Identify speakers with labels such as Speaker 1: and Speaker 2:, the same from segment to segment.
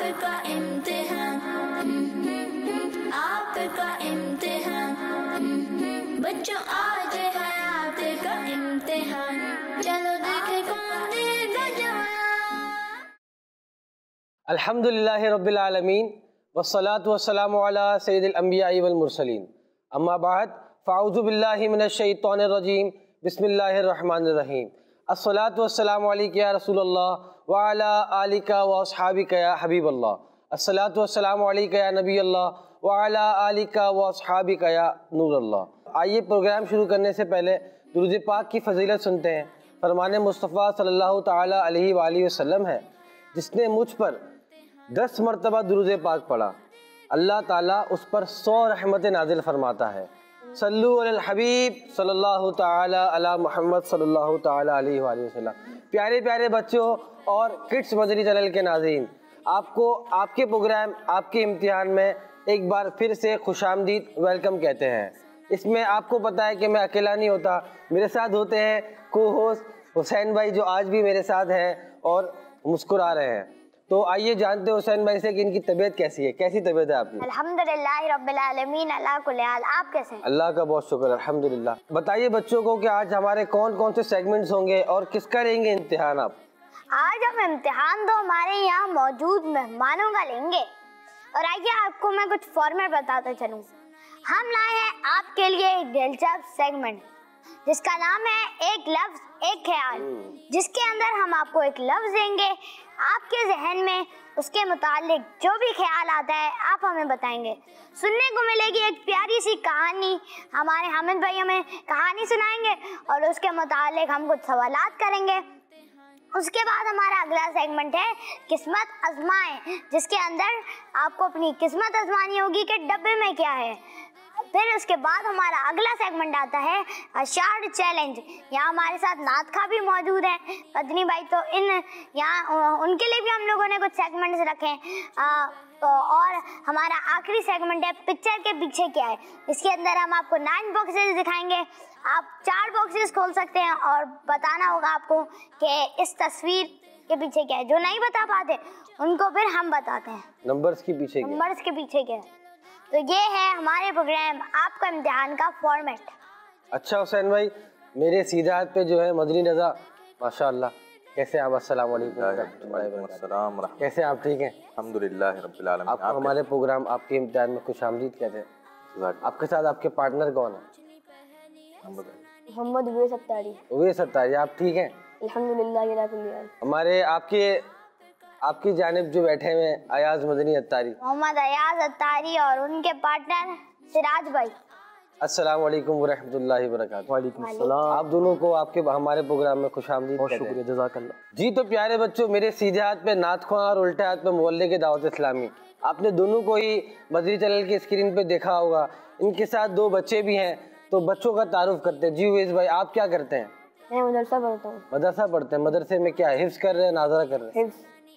Speaker 1: आपका इम्तिहान। आपका इम्तिहान। है जवान।
Speaker 2: रब्बिल आलमीन अला वल मुरसलीन। अम्मा बाद फ़ाऊज़ु बिल्लाहि मिनश शैतानिर रजीम, बिस्मिल्लाहिर रहमानिर रहीम। अस्सलातु वस्सलामु अलैका या व अला आलिका व अस्हाबिका या या नबी अल्लाह व अला आलिका आइए प्रोग्राम शुरू करने से पहले दुरूद पाक की फजीलत सुनते हैं। फरमान मुस्तफ़ा सल्लल्लाहु अलैहि वसल्लम है, जिसने मुझ पर दस मरतबा दुरूद पाक पढ़ा। अल्लाह ताला उस पर सौ रहमत नाजिल फरमाता है। सल्लु हबीब सल्लल्लाहु ताला अला मोहम्मद सल्लल्लाहु ताला अलैहि वसल्लम। प्यारे प्यारे बच्चों और किड्स मदनी चैनल के नाजीन आपको आपके प्रोग्राम आपके इम्तिहान में एक बार फिर से खुश वेलकम कहते हैं। इसमें आपको पता है कि मैं अकेला नहीं होता मेरे साथ होते हैं को होस्ट हुसैन भाई जो आज भी मेरे साथ हैं और मुस्कुरा रहे हैं। तो आइए जानते हैं हुसैन भाई से कि इनकी तबीयत कैसी है। कैसी तबीयत है आपकी?
Speaker 3: अल्हम्दुलिल्लाह रब्बिल आलमीन अल्लाह कुल आप कैसे हैं?
Speaker 2: अल्लाह का बहुत शुक्र अल्हम्दुलिल्लाह। बताइए बच्चों को कि आज हमारे कौन कौन से सेगमेंट्स होंगे और किसका लेंगे इम्तिहान आप?
Speaker 3: आज हम इम्तिहान तो हमारे यहाँ मौजूद मेहमानों का लेंगे। और आइए आपको मैं कुछ फॉर्मेट बताता चलूँ। हम लाए हैं आपके लिए एक दिलचस्प सेगमेंट जिसका नाम है एक लफ्ज, एक ख्याल, जिसके अंदर हम आपको एक लफ्ज देंगे। आपके जहन में उसके मुतालिक जो भी ख्याल आता है, आप हमें बताएँगे। सुनने को मिलेगी एक प्यारी सी कहानी। हमारे हामिद भाई हमें कहानी सुनाएँगे और उसके मुतालिक हम कुछ सवालात करेंगे। उसके बाद हमारा अगला सेगमेंट है किस्मत आजमाएँ, जिसके अंदर आपको अपनी किस्मत आजमानी होगी कि डब्बे में क्या है। फिर उसके बाद हमारा अगला सेगमेंट आता है अशार्ड चैलेंज यहाँ हमारे साथ नाथखा भी मौजूद है। पत्नी भाई तो इन, यहाँ, उनके लिए भी हम लोगों ने कुछ सेगमेंट्स रखे। हैं तो और हमारा आखिरी सेगमेंट है पिक्चर के पीछे क्या है। इसके अंदर हम आपको नाइन बॉक्सेस दिखाएँगे। आप चार बॉक्सेस खोल सकते हैं और बताना होगा आपको कि इस तस्वीर के पीछे क्या है। जो नहीं बता पाते उनको फिर हम बताते हैं।
Speaker 2: नंबर्स के पीछे क्या?
Speaker 3: नंबर्स के पीछे क्या है। तो ये है हमारे प्रोग्राम आपका इम्तिहान का फॉर्मेट
Speaker 2: अच्छा हुसैन भाई मेरे सीधे हाथ पे जो है मदनी रजा माशाल्लाह। कैसे आप? अस्सलाम वालेकुम। कैसे आप? ठीक हैं?
Speaker 4: अल्हम्दुलिल्लाह रब्बिल आलमीन।
Speaker 2: आपको हमारे प्रोग्राम आपके इम्तिहान में खुश आमदीद कहते हैं। आपके साथ आपके पार्टनर कौन है?
Speaker 3: मोहम्मद वे सत्तारी।
Speaker 2: वे सत्तारी आप ठीक हैं?
Speaker 3: अल्हम्दुलिल्लाह
Speaker 2: हमारे आपके आपकी जानिब जो बैठे हुए हैं अयाज मदनी अत्तारी।
Speaker 3: मोहम्मद अयाज अत्तारी और उनके पार्टनर सिराज भाई।
Speaker 2: अस्सलाम वालेकुम वरहमतुल्लाहि वबरकातुहू। वालेकुम सलाम। आप दोनों को आपके हमारे प्रोग्राम में खुश आमदीद बहुत शुक्रिया जजाकल्ला जी तो प्यारे बच्चों मेरे सीधे हाथ पे नाथ ख्वां और उल्टे हाथ पे मोहल्ले के दावत इस्लामी। आपने दोनों को ही मदरी चैनल की स्क्रीन पे देखा होगा। इनके साथ दो बच्चे भी हैं तो बच्चों का तारुफ करते हैं। जी उवैस भाई आप क्या करते हैं?
Speaker 3: मैं मदरसा पढ़ता हूँ।
Speaker 2: मदरसा पढ़ते हैं। मदरसे में क्या हिफ्स कर रहे हैं नाजरा कर रहे हैं?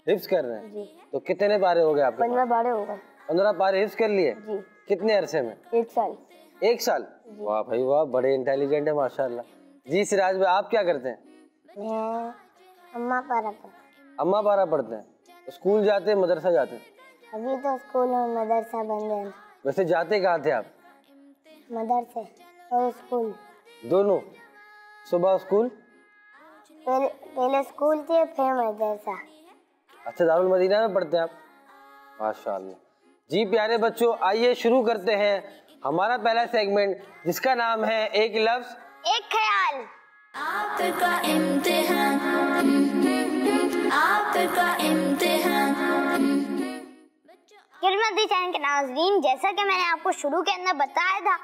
Speaker 2: हिफ्स। कर रहे हैं? तो कितने पारे हो गए आपके
Speaker 3: पंद्रह बारह होगा
Speaker 2: पंद्रह पारे हिफ्स कर लिए?
Speaker 3: जी।
Speaker 2: कितने अरसे में?
Speaker 3: एक साल।
Speaker 2: एक साल? वाह भाई वाह बड़े इंटेलिजेंट है माशाल्लाह। जी सिराज भाई आप क्या करते हैं?
Speaker 3: अम्मा पारा
Speaker 2: अम्मा बारह पढ़ते हैं। स्कूल जाते हैं मदरसा जाते हैं?
Speaker 3: अभी तो स्कूल और मदरसा बंद है।
Speaker 2: वैसे जाते कहाँ थे आप?
Speaker 3: मदरसे। और स्कूल।
Speaker 2: दोनों? सुबह स्कूल?
Speaker 3: पहले पहले स्कूल थे फिर मदरसा।
Speaker 2: अच्छा दारुल मदीना में पढ़ते हैं आप? माशाल्लाह। जी प्यारे बच्चों आइए शुरू करते हैं हमारा पहला सेगमेंट जिसका नाम है एक लफ्ज।
Speaker 3: एक ख्याल।
Speaker 1: आपका इम्तिहान। आपका इम्तिहान।
Speaker 3: चैनल के नाजरीन जैसा कि मैंने आपको शुरू के अंदर बताया था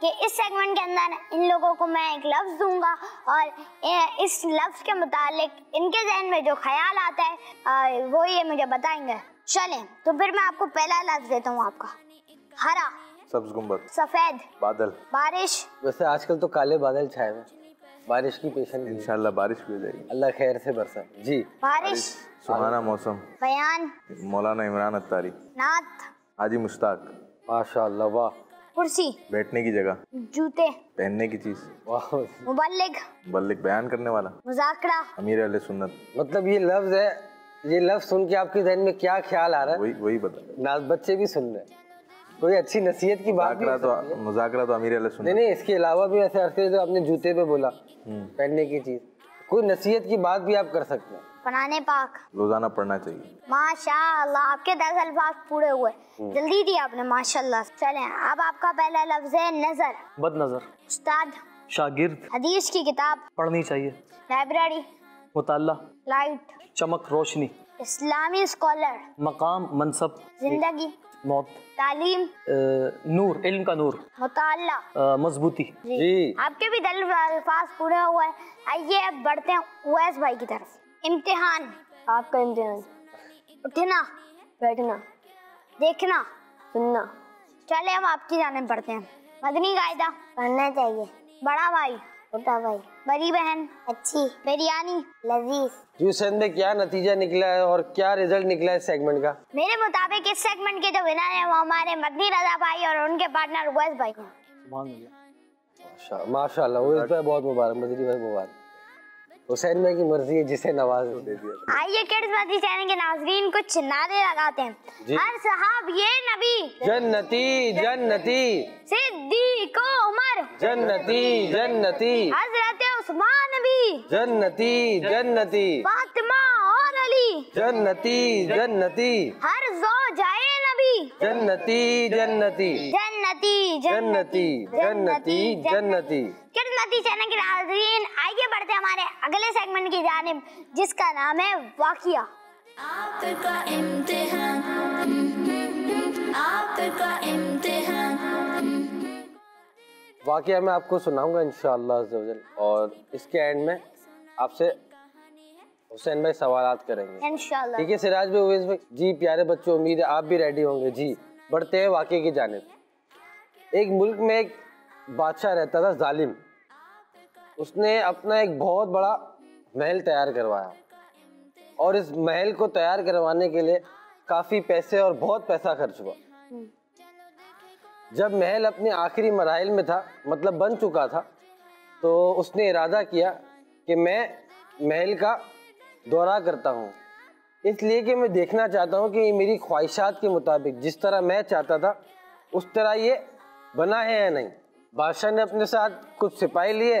Speaker 3: कि इस सेगमेंट के अंदर इन लोगों को मैं एक लफ्ज़ दूँगा और इस लफ्ज़ के मुतालिक इनके जहन में जो ख्याल आता है वो ये मुझे बताएँगे। चलें तो फिर मैं आपको पहला लफ्ज़ देता हूँ आपका। हरा
Speaker 4: सब्ज गुंबद
Speaker 3: सफ़ेद
Speaker 4: बादल।
Speaker 3: बारिश।
Speaker 2: वैसे आजकल तो काले बादल छाए हुए। बारिश की पेशन
Speaker 4: इंशाल्लाह बारिश भी हो जाएगी।
Speaker 2: अल्लाह खैर से बरसा। जी।
Speaker 3: बारिश।
Speaker 4: सुहाना मौसम।
Speaker 3: बयान।
Speaker 4: मौलाना इमरान अत्तारी।
Speaker 3: नात।
Speaker 4: हाजी मुश्ताक।
Speaker 2: माशाल्लाह वाह।
Speaker 3: कुर्सी।
Speaker 4: बैठने की जगह।
Speaker 3: जूते।
Speaker 4: पहनने की चीज़।
Speaker 2: वाह।
Speaker 3: मुबल्लिग।
Speaker 4: बल्लिक बयान करने वाला।
Speaker 3: मुजाकरा।
Speaker 4: अमीर अहले सुन्नत।
Speaker 2: मतलब ये लफ्ज है ये लफ्ज सुन के आपके जहन में क्या ख्याल आ रहा है?
Speaker 4: वही वही बता।
Speaker 2: नाज बच्चे भी सुन रहे हैं। कोई अच्छी नसीहत की बात भी।
Speaker 4: तो मुजाकरा तो अमीर अल सुन
Speaker 2: नहीं नहीं इसके अलावा भी ऐसे अर्थ जो आपने जूते पे बोला
Speaker 4: हम्म।
Speaker 2: पहनने की चीज़ कोई नसीहत की बात भी आप कर सकते हैं।
Speaker 3: बनाने पाक।
Speaker 4: रोज़ाना पढ़ना चाहिए।
Speaker 3: माशाल्लाह आपके दस अल्फाज पूरे हुए। जल्दी दिया आपने माशाल्लाह। चलें अब आपका पहला लफ्ज है नज़र।
Speaker 5: बद नज़र
Speaker 3: उस्ताद।
Speaker 5: शागिर्द।
Speaker 3: हदीस की किताब।
Speaker 5: पढ़नी चाहिए।
Speaker 3: लाइब्रेरी।
Speaker 5: मुताला
Speaker 3: लाइट।
Speaker 5: चमक रोशनी।
Speaker 3: इस्लामी स्कॉलर।
Speaker 5: मकाम मनसब।
Speaker 3: ज़िंदगी।
Speaker 5: मौत।
Speaker 3: तालीम।
Speaker 5: नूर इल्म का नूर।
Speaker 3: मुताला
Speaker 5: मजबूती।
Speaker 2: जी।
Speaker 3: आपके भी दल अल्फाज पूरे हुए हैं। आइए अब बढ़ते हैं उवैस भाई की तरफ़। इम्तिहान। आपका इम्तिहान। उठना बैठना देखना सुनना। चले हम आपकी जाने पढ़ते हैं। मदनी कायदा। पढ़ना चाहिए। बड़ा भाई। छोटा भाई बड़ी बहन। अच्छी। बिरयानी। लजीज।
Speaker 2: ट्यूशन में क्या नतीजा निकला है और क्या रिज़ल्ट निकला है इस सेगमेंट का?
Speaker 3: मेरे मुताबिक इस सेगमेंट के जो विनर है वो हमारे मदनी रजा भाई और उनके पार्टनर उवैस भाई हैं।
Speaker 2: माशाल्लाह वो इस बहुत मुबारक मदनी भाई मुबारक। हुसैन में की मर्ज़ी है जिसे नवाज़ दे दिया।
Speaker 3: आइए किड्स मस्ती चैनल के नाजरीन कुछ नारे लगाते हैं। हर साहब ये नबी।
Speaker 2: जन्नती जन्नती।
Speaker 3: सिद्दीक उमर।
Speaker 2: जन्नती जन्नती।
Speaker 3: हज़रत उस्मान भी
Speaker 2: जन्नती जन्नती।
Speaker 3: फातिमा और अली।
Speaker 2: जन्नती जन्नती।
Speaker 3: हर जो जाए नबी।
Speaker 2: जन्नती जन्नती
Speaker 3: जन्नती
Speaker 2: जन्नती जन्नती। जन्नती।
Speaker 3: चैनल के नाजरीन आइए बढ़ते हमारे अगले सेगमेंट की जानिब जिसका नाम है वाकिया।
Speaker 1: आपका इम्तिहान आपका इम्तिहान।
Speaker 2: वाकया मैं आपको सुनाऊँगा इंशाअल्लाह अज़्ज़ा और इसके एंड में आपसे हुसैन भाई सवाल करेंगे।
Speaker 3: इंशाल्लाह।
Speaker 2: ठीक है सिराज भाई जी प्यारे बच्चों उम्मीद है आप भी रेडी होंगे। जी बढ़ते हैं वाकये की जानिब। एक मुल्क में एक बादशाह रहता था जालिम। उसने अपना एक बहुत बड़ा महल तैयार करवाया। और इस महल को तैयार करवाने के लिए काफ़ी पैसे और बहुत पैसा खर्च हुआ। जब महल अपने आखिरी मराहल में था मतलब बन चुका था तो उसने इरादा किया कि मैं महल का दौरा करता हूँ। इसलिए कि मैं देखना चाहता हूँ कि मेरी ख्वाहिशात के मुताबिक जिस तरह मैं चाहता था, उस तरह ये बना है या नहीं। बादशाह ने अपने साथ कुछ सिपाही लिए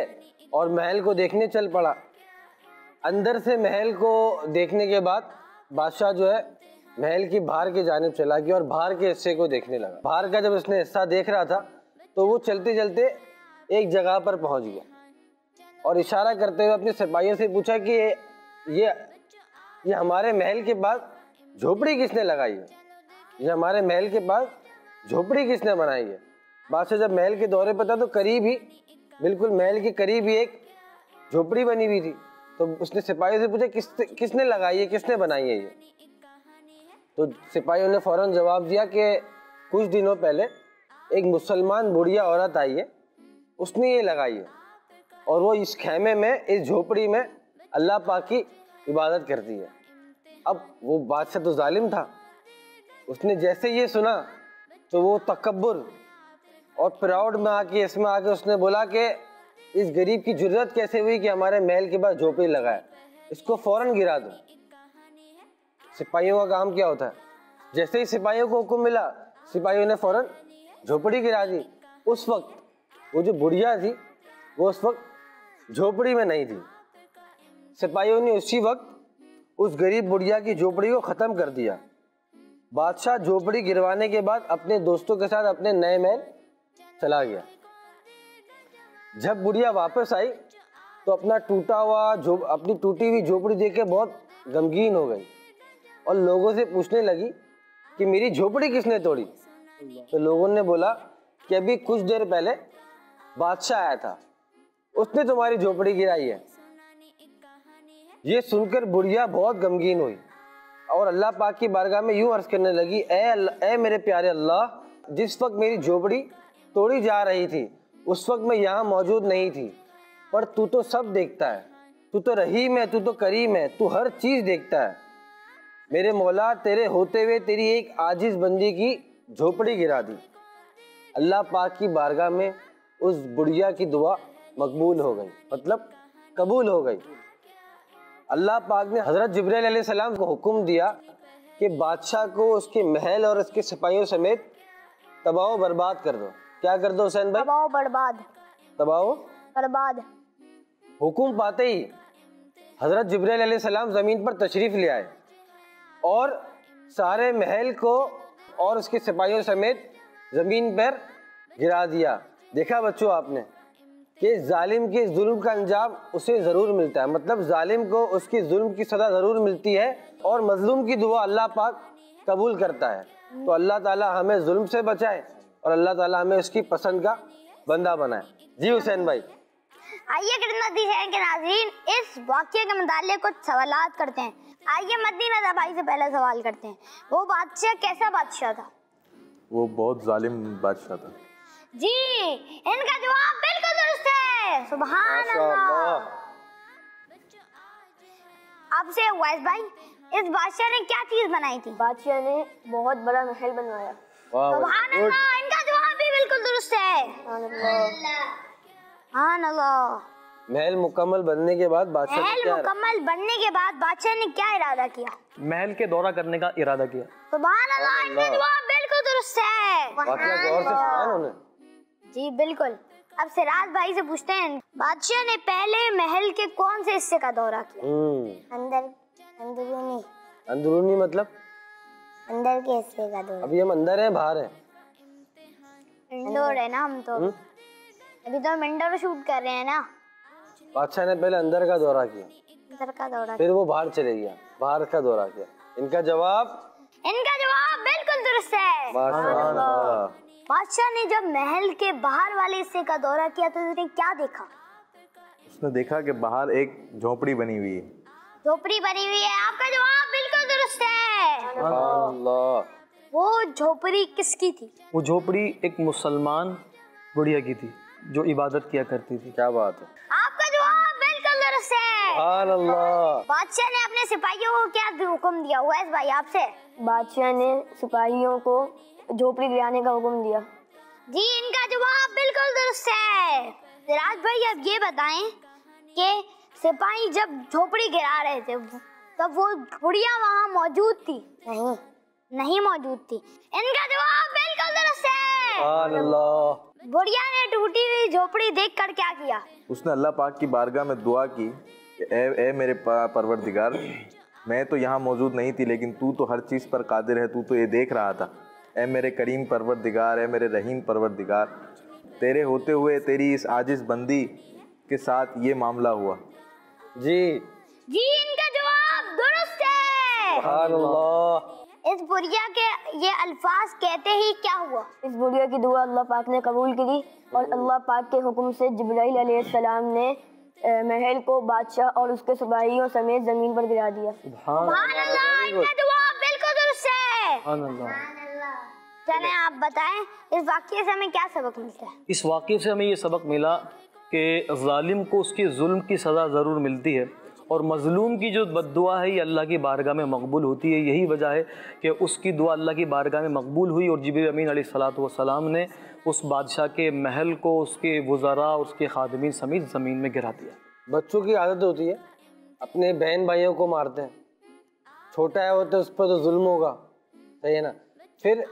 Speaker 2: और महल को देखने चल पड़ा। अंदर से महल को देखने के बाद बादशाह जो है, महल की बाहर की जानिब चला गया और बाहर के हिस्से को देखने लगा। बाहर का जब उसने हिस्सा देख रहा था तो वो चलते चलते एक जगह पर पहुँच गया और इशारा करते हुए अपने सिपाहियों से पूछा कि ये ये हमारे महल के पास झोपड़ी किसने लगाई है? ये हमारे महल के पास झोपड़ी किसने बनाई है? बादशाह, जब महल के दौरे पर था तो करीब ही, बिल्कुल महल के करीब ही एक झोपड़ी बनी हुई थी। तो उसने सिपाही से पूछा, किस, किसने लगाई है, किसने बनाई है ये? तो सिपाहियों ने फ़ौरन जवाब दिया कि कुछ दिनों पहले एक मुसलमान बुढ़िया औरत आई है, उसने ये लगाई है। और वो इस खेमे में, इस झोपड़ी में अल्लाह पाक की इबादत करती है। अब वो बादशाह तो जालिम था। उसने जैसे ये सुना तो वो तकबर और प्राउड में आके, इसमें आके उसने बोला कि इस गरीब की ज़रूरत कैसे हुई कि हमारे महल के पास झोपड़ी लगाए? इसको फ़ौरन गिरा दो। सिपाहियों का काम क्या होता है? जैसे ही सिपाहियों को हुक्म मिला, सिपाहियों ने फ़ौरन झोपड़ी गिरा दी। उस वक्त वो जो बुढ़िया थी, वो उस वक्त झोपड़ी में नहीं थी। सिपाहियों ने उसी वक्त उस गरीब बुढ़िया की झोपड़ी को ख़त्म कर दिया। बादशाह झोपड़ी गिरवाने के बाद अपने दोस्तों के साथ अपने नए महल चला गया। जब बुढ़िया वापस आई तो अपना टूटा हुआ झो अपनी टूटी हुई झोपड़ी देख के बहुत गमगीन हो गई और लोगों से पूछने लगी कि मेरी झोपड़ी किसने तोड़ी? तो लोगों ने बोला कि अभी कुछ देर पहले बादशाह आया था। उसने तुम्हारी झोपड़ी गिराई है। ये सुनकर बुढ़िया बहुत गमगीन हुई और अल्लाह पाक की बारगाह में यूँ अर्ज़ करने लगी, ए ए मेरे प्यारे अल्लाह, जिस वक्त मेरी झोपड़ी तोड़ी जा रही थी। उस वक्त मैं यहाँ मौजूद नहीं थी। पर तू तो सब देखता है। तू तो रहीम है, तू तो करीम है, तू हर चीज़ देखता है। मेरे मौला, तेरे होते हुए तेरी एक आजिज बंदी की झोपड़ी गिरा दी। अल्लाह पाक की बारगाह में उस बुढ़िया की दुआ मकबूल हो गई। मतलब कबूल हो गई। अल्लाह पाक ने हज़रत जबरील सलाम को हुक्म दिया कि बादशाह को उसके महल और उसके सिपाहियों समेत तबाह बर्बाद कर दो। क्या कर दो हुसैन भाई?
Speaker 3: दबाओ बर्बाद।
Speaker 2: तबाह
Speaker 3: बर्बाद।
Speaker 2: हुक्म पाते ही हज़रत जबरील सलाम ज़मीन पर तशरीफ़ ले आए और सारे महल को और उसके सिपाहियों समेत ज़मीन पर गिरा दिया। देखा बच्चों आपने कि जालिम के जुल्म का अंजाम उसे ज़रूर मिलता है। मतलब जालिम को उसकी जुल्म की सज़ा ज़रूर मिलती है और मजलूम की दुआ अल्लाह पाक कबूल करता है। तो अल्लाह ताला हमें जुल्म से बचाए और अल्लाह ताला हमें उसकी पसंद का बंदा बनाए। जी हुसैन भाई।
Speaker 3: आइए खिदमती के नाजरीन इस वाक्य के मुताले कुछ सवालात करते हैं। आइए मदीना भाई से पहला सवाल करते हैं। वो बादशाह कैसा बादशाह था?
Speaker 4: वो बहुत जालिम बादशाह था।
Speaker 3: जी इनका जवाब बिल्कुल दुरुस्त है। सुभान अल्लाह आपसे वाइस भाई इस बादशाह ने क्या चीज़ बनाई थी?
Speaker 6: बादशाह ने बहुत बड़ा महल बनवाया।
Speaker 3: सुभान अल्लाह है अल्लाह
Speaker 2: महल मुकम्मल बनने के बाद बादशाह ने
Speaker 3: महल
Speaker 2: क्या
Speaker 3: मुकम्मल बनने के बाद बादशाह ने क्या इरादा किया?
Speaker 5: महल के दौरा करने का इरादा किया।
Speaker 3: सुभान अल्लाह बिल्कुल दुरुस्त है।
Speaker 2: गौर से उन्होंने।
Speaker 3: जी बिल्कुल। अब सिराज भाई से पूछते हैं बादशाह ने पहले महल के कौन से हिस्से का दौरा किया?
Speaker 2: हम्म।
Speaker 3: अंदर अंदरूनी।
Speaker 2: अंदरूनी मतलब?
Speaker 3: अंदर के हिस्से का दौरा।
Speaker 2: अभी हम अंदर हैं बाहर हैं।
Speaker 3: इंडोर है ना हम तो। अभी तो हम इंडोर शूट कर रहे हैं ना।
Speaker 2: बादशाह ने पहले अंदर का दौरा किया।
Speaker 3: अंदर का दौरा
Speaker 2: फिर वो बाहर चले गया। बाहर का दौरा किया। इनका जवाब?
Speaker 3: इनका जवाब बिल्कुल दुरुस्त है। बादशाह ने जब महल के बाहर वाले हिस्से का दौरा किया तो उसने क्या देखा?
Speaker 4: उसने देखा कि बाहर एक झोपड़ी बनी हुई है।
Speaker 3: झोपड़ी बनी हुई है। आपका जवाब बिल्कुल दुरुस्त है।
Speaker 2: अल्लाह
Speaker 3: वो झोपड़ी किसकी थी?
Speaker 5: वो झोपड़ी एक मुसलमान बुढ़िया की थी जो इबादत किया करती थी।
Speaker 2: क्या बात है।
Speaker 3: आपका जवाब बिल्कुल दुरुस्त है। बादशाह ने अपने सिपाहियों को क्या हुक्म दिया? हुआ है भाई आपसे?
Speaker 6: बादशाह ने सिपाहियों को झोपड़ी गिराने का हुक्म दिया।
Speaker 3: जी इनका जवाब बिल्कुल दुरुस्त है। सिराज भाई अब ये बताएँ कि सिपाही जब झोपड़ी गिरा रहे थे तब वो बुढ़िया वहाँ मौजूद थी? नहीं। नहीं मौजूद थी। इनका जवाब बिल्कुल दुरुस्त है।
Speaker 2: सुभान अल्लाह।
Speaker 3: बुढ़िया ने टूटी हुई झोपड़ी देखकर क्या किया?
Speaker 4: उसने अल्लाह पाक की बारगाह में दुआ की ए, ए मेरे परवरदिगार मैं तो यहाँ मौजूद नहीं थी लेकिन तू तो हर चीज़ पर कादिर है तू तो ये देख रहा था। ए मेरे करीम परवरदिगार ए मेरे रहीम परवरदिगार तेरे होते हुए तेरी इस आजिज बंदी के साथ ये मामला हुआ।
Speaker 2: जी।
Speaker 3: जी इनका जवाब दुरुस्त है।
Speaker 2: सुभान अल्लाह।
Speaker 3: इस बुढ़िया के ये अल्फाज कहते ही क्या हुआ?
Speaker 6: इस बुढ़िया की दुआ अल्लाह पाक ने कबूल करी और अल्लाह पाक के हुक्म से जब्राइल अलैहिस्सलाम ने महल को बादशाह और उसके सिपाहियों समेत ज़मीन पर गिरा दिया।
Speaker 5: सुभान
Speaker 3: सुभान अल्लाह इनका जवाब बिल्कुल दुरुस्त है।
Speaker 5: सुभान अल्लाह।
Speaker 3: चले आप बताएँ इस वाक्य से हमें क्या सबक मिलता है?
Speaker 5: इस वाक्य से हमें ये सबक मिला कि ज़ालिम को उसके जुल्म की सज़ा ज़रूर मिलती है। और मज़लूम की जो बद्दुआ है ये अल्लाह की बारगाह में मकबूल होती है। यही वजह है कि उसकी दुआ अल्लाह की बारगाह में मकबूल हुई और जिब अमीन सलाम ने उस बादशाह के महल को उसके वज़रा उसके खादमीन समेत ज़मीन में गिरा दिया।
Speaker 2: बच्चों की आदत होती है अपने बहन भाइयों को मारते हैं। छोटा है वो तो उस पर तो जुल्म होगा सही है ना? फिर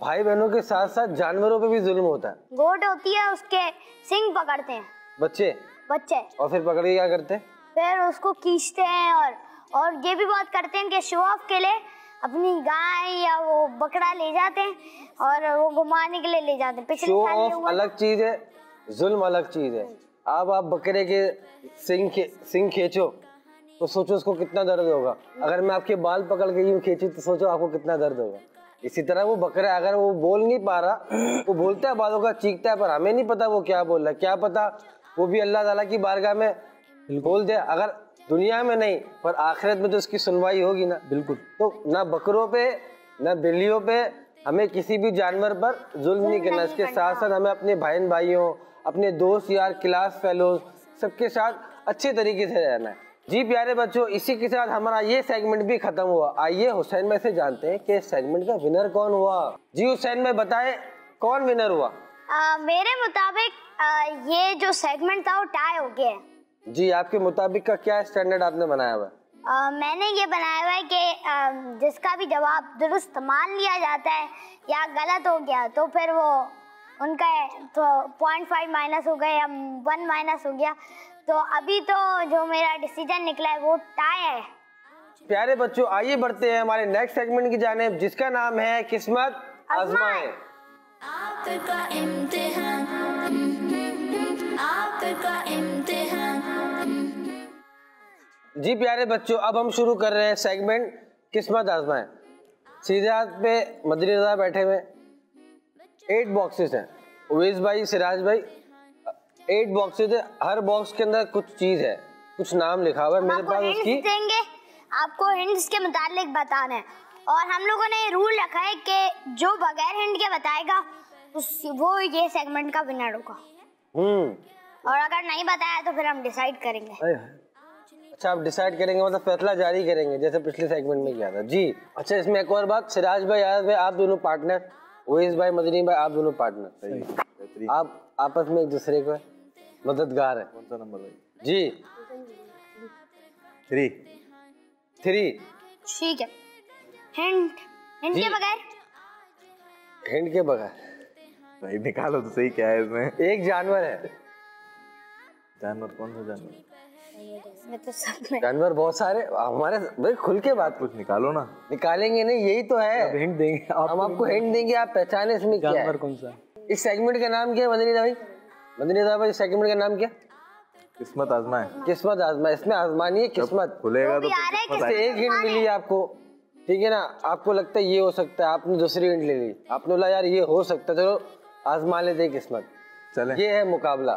Speaker 2: भाई बहनों के साथ साथ जानवरों पे भी जुल्म होता है।
Speaker 3: गोट होती है उसके सिंग पकड़ते हैं।
Speaker 2: बच्चे?
Speaker 3: बच्चे।
Speaker 2: और फिर पकड़ के क्या करते हैं?
Speaker 3: फिर उसको खींचते हैं और और ये भी बहुत करते हैं कि शो ऑफ़ के लिए अपनी गाय या वो बकरा ले जाते हैं और वो घुमाने के लिए ले जाते हैं। पिछले
Speaker 2: शो ऑफ़ अलग चीज़ है जुल्म अलग चीज़ है। अब आप बकरे के खे, सिंग खींचो तो सोचो उसको कितना दर्द होगा। अगर मैं आपके बाल पकड़ के यूँ खींचू तो सोचो आपको कितना दर्द होगा। इसी तरह वो बकरा अगर वो बोल नहीं पा रहा वो बोलता है बालों का चीखता है पर हमें नहीं पता वो क्या बोल रहा है। क्या पता वो भी अल्लाह ताला की बारगाह में बोल दे अगर दुनिया में नहीं पर आखिरत में तो उसकी सुनवाई होगी ना।
Speaker 5: बिल्कुल।
Speaker 2: तो ना बकरों पे ना बिल्लियों पे हमें किसी भी जानवर पर जुल्म नहीं करना। इसके साथ साथ हमें अपने बहन भाइयों अपने दोस्त यार क्लास फेलोज सबके साथ अच्छे तरीके से रहना है। जी प्यारे बच्चों इसी के साथ हमारा ये सेगमेंट भी खत्म हुआ। आइए हुसैन भाई से जानते हैं कि सेगमेंट का विनर कौन हुआ। जी हुसैन भाई बताए कौन विनर हुआ?
Speaker 3: आ, मेरे मुताबिक आ, ये जो सेगमेंट था वो टाई हो गया है।
Speaker 2: जी आपके मुताबिक का क्या स्टैंडर्ड आपने बनाया हुआ है?
Speaker 3: अ, मैंने ये बनाया हुआ है कि अ, जिसका भी जवाब दुरुस्त मान लिया जाता है या गलत हो गया तो फिर वो उनका तो पॉइंट फाइव माइनस हो गया या वन माइनस हो गया। तो अभी तो जो मेरा डिसीज़न निकला है वो टाई है।
Speaker 2: प्यारे बच्चों आइए बढ़ते हैं हमारे नेक्स्ट सेगमेंट की जानेब जिसका नाम है किस्मत आजमाए।
Speaker 1: आपका इम्तिहान।
Speaker 2: जी प्यारे बच्चों अब हम शुरू कर रहे हैं सेगमेंट किस्मत आजमाए। सीधे हाथ पे मदनी रजा बैठे हुए एट बॉक्सेस हैं। उवेश भाई सिराज भाई एट बॉक्सेस है। हर बॉक्स के अंदर कुछ चीज़ है कुछ नाम लिखा हुआ है। मेरे पास उसकी
Speaker 3: देंगे? आपको हिंट्स के मुतालिक बताना है। और हम लोगों ने रूल रखा है कि जो बगैर हिंट के बताएगा उस वो ये सेगमेंट का विनर होगा।
Speaker 2: हम्म।
Speaker 3: और अगर नहीं बताया तो फिर हम डिसाइड करेंगे।
Speaker 2: अच्छा आप डिसाइड करेंगे मतलब फैसला जारी करेंगे जैसे पिछले सेगमेंट में किया था। जी अच्छा इसमें एक और बात सिराज भाई याद भाई आप दोनों पार्टनर ओएस भाई मदनी भाई आप दोनों पार्टनर आप आपस में एक दूसरे को मददगार है।
Speaker 4: कौन सा नंबर भाई
Speaker 2: जी।
Speaker 4: थ्री
Speaker 2: थ्री
Speaker 3: ठीक है। हिंट हिंट के बगैर?
Speaker 2: हिंड के बगैर।
Speaker 4: भाई निकालो तो सही क्या है इसमें?
Speaker 2: एक जानवर है।
Speaker 4: जानवर कौन सा जानवर?
Speaker 3: इसमें तो सब में
Speaker 2: जानवर बहुत सारे हमारे भाई खुल के बात
Speaker 4: कुछ निकालो ना।
Speaker 2: निकालेंगे नहीं यही तो है।
Speaker 5: हिंट देंगे आप
Speaker 2: हम आपको हिंट देंगे आप पहचाने इसमें क्या
Speaker 5: जानवर कौन सा?
Speaker 2: इस सेगमेंट का नाम क्या है मदनी भाई? मदनी भाई इस सेगमेंट का नाम क्या?
Speaker 4: किस्मत आजमाए।
Speaker 2: किस्मत आजमा इसमें आजमानी है किस्मत।
Speaker 4: खुलेगा तो
Speaker 3: है
Speaker 2: एक हिंट मिली आपको ठीक है ना? आपको लगता है ये हो सकता है आपने दूसरी हिंट ले ली। आपने बोला यार ये हो सकता है चलो आजमा लेते किस्मत।
Speaker 4: चले।
Speaker 2: ये है मुकाबला।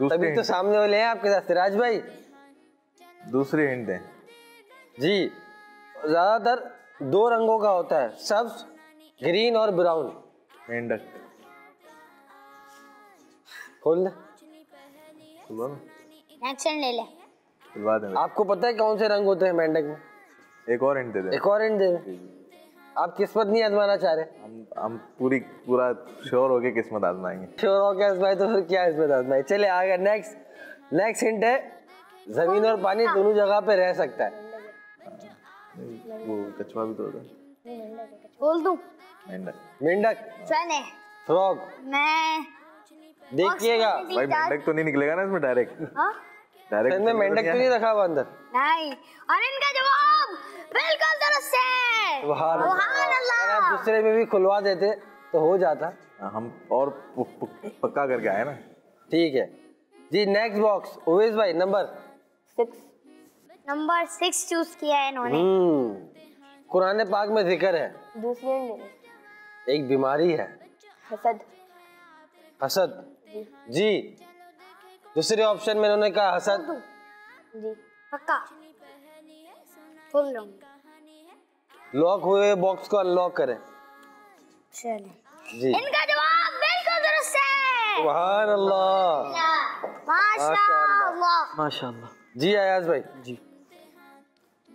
Speaker 2: तभी तो सामने वाले हैं आपके साथ सिराज भाई।
Speaker 4: दूसरी हिंट दें।
Speaker 2: जी ज़्यादातर दो रंगों का होता है सब्ज ग्रीन और ब्राउन।
Speaker 4: मेंढक
Speaker 2: खोल दे।
Speaker 3: एक्शन ले ले।
Speaker 4: खुलवा दें
Speaker 2: आपको पता है कौन से रंग होते हैं मेंढक में?
Speaker 4: एक और हिंट दे दें।
Speaker 2: एक और हिंट दे दे। आप किस्मत नहीं आजमाना चाह रहे।
Speaker 4: हम हम पूरी पूरा श्योर होके किस्मत आजमाएँगे।
Speaker 2: श्योर हो गया आजमाए तो फिर क्या इसमें आजमाए? चले आगे नेक्स्ट नेक्स्ट हिंट है। ज़मीन और पानी दोनों जगह पे रह सकता है।
Speaker 4: वो कछुआ भी तो होता है।
Speaker 3: बोल दूँ?
Speaker 4: मेंढक।
Speaker 2: मेंढक।
Speaker 3: चले
Speaker 2: फ्रॉग।
Speaker 3: मैं
Speaker 2: देखिएगा।
Speaker 4: भाई मेंढक तो नहीं निकलेगा ना इसमें डायरेक्ट
Speaker 3: हाँ?
Speaker 4: डायरेक्ट
Speaker 2: इसमें मेंढक तो नहीं रखा हुआ अंदर।
Speaker 3: नहीं। और इनका जवाब बिल्कुल दुरुस्त है।
Speaker 2: सुभान अल्लाह। अगर दूसरे में भी खुलवा देते तो हो जाता।
Speaker 4: हम और पक्का करके आए ना।
Speaker 2: ठीक है। जी नेक्स्ट बॉक्स ओवेश भाई number
Speaker 6: six
Speaker 3: number six choose किया है इन्होंने।
Speaker 2: हम्म कुरान पाक में ज़िक्र है।
Speaker 6: दूसरी।
Speaker 2: एक बीमारी है।
Speaker 6: हसद।
Speaker 2: हसद? जी। दूसरे ऑप्शन में इन्होंने कहा हसद।
Speaker 6: जी।
Speaker 3: पक्का? खोल लो।
Speaker 2: लॉक हुए बॉक्स को अनलॉक करें।
Speaker 3: चले।
Speaker 2: जी।
Speaker 3: इनका जवाब बिल्कुल दुरुस्त है।
Speaker 2: सुभान अल्लाह।
Speaker 3: माशाल्लाह।
Speaker 5: माशाल्लाह।
Speaker 2: जी अयाज भाई।
Speaker 5: जी।